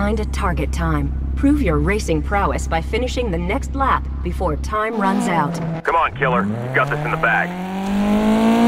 assigned a target time. Prove your racing prowess by finishing the next lap before time runs out. Come on, killer. You've got this in the bag.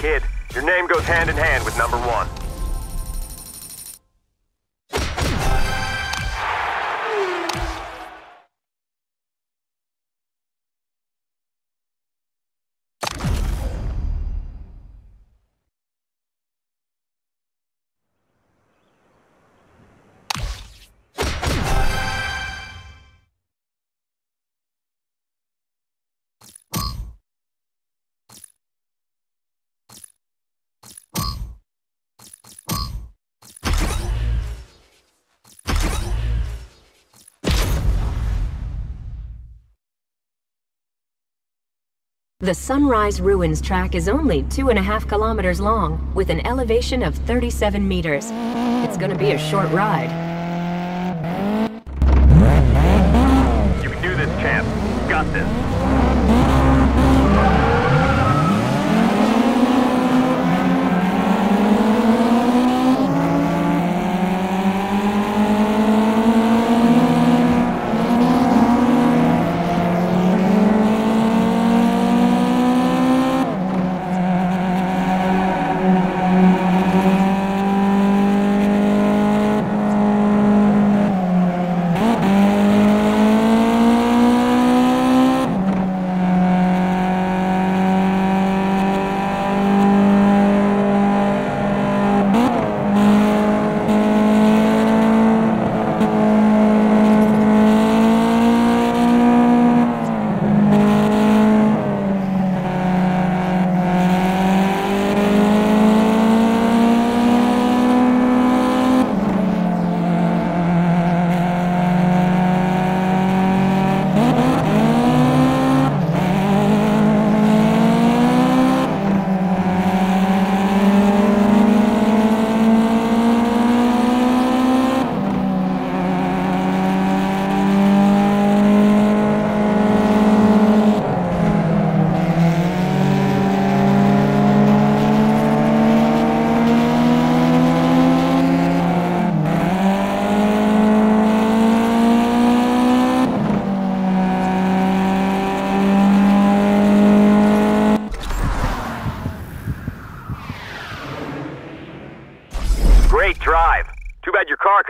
Kid. Your name goes hand in hand with number one. The Sunrise Ruins track is only two and a half kilometers long, with an elevation of 37 meters. It's gonna be a short ride. You can do this, champ. Got this.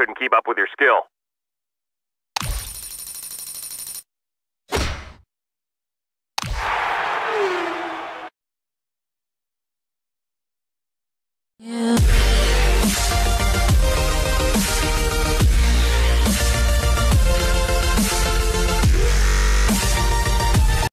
Couldn't keep up with your skill.